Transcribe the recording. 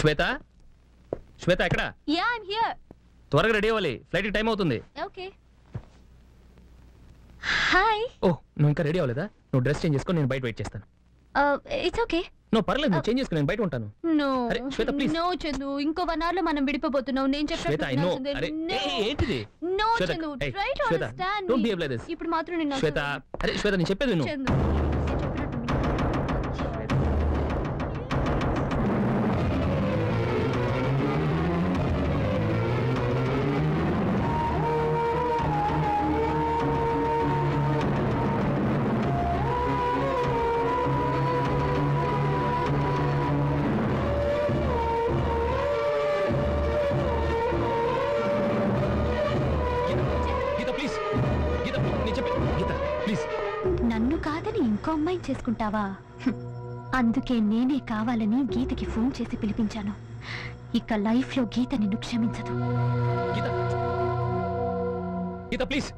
శ్వేత? శ్వేత ఎక్కడ? Ya I'm here త్వరగా ready అవ్వాలి. ఫ్లైట్ టైం అవుతుంది. ఓకే హాయ్ ఓ నువ్వు ఇంకా రెడీ అవ్వలేదా? నువ్వు డ్రెస్ చేంజ్ చేసుకొని నేను బయట వెయిట్ చేస్తాను. ఇట్స్ ఓకే పర్లేదు నువ్వు చేంజ్ చేసుకుని నేను బయట ఉంటాను. నో అరే, శ్వేత, please. నో చందు. ఇంకో వన్ అవర్లో మనం విడిపోబోతున్నాం. నేను శ్వేత ఐ నో అరే ఏంటిది? No Chandu. Try to understand. ఇప్పుడు మాత్రం నేను శ్వేత అరే శ్వేత నేను చెప్పేది నువ్వు చందు. కాదని ఇంకో అమ్మాయిని చేసుకుంటావా? అందుకే నేనే కావాలని గీతకి ఫోన్ చేసి పిలిపించాను. ఇక లైఫ్లో గీత నిన్ను క్షమించదు గీత ప్లీజ్.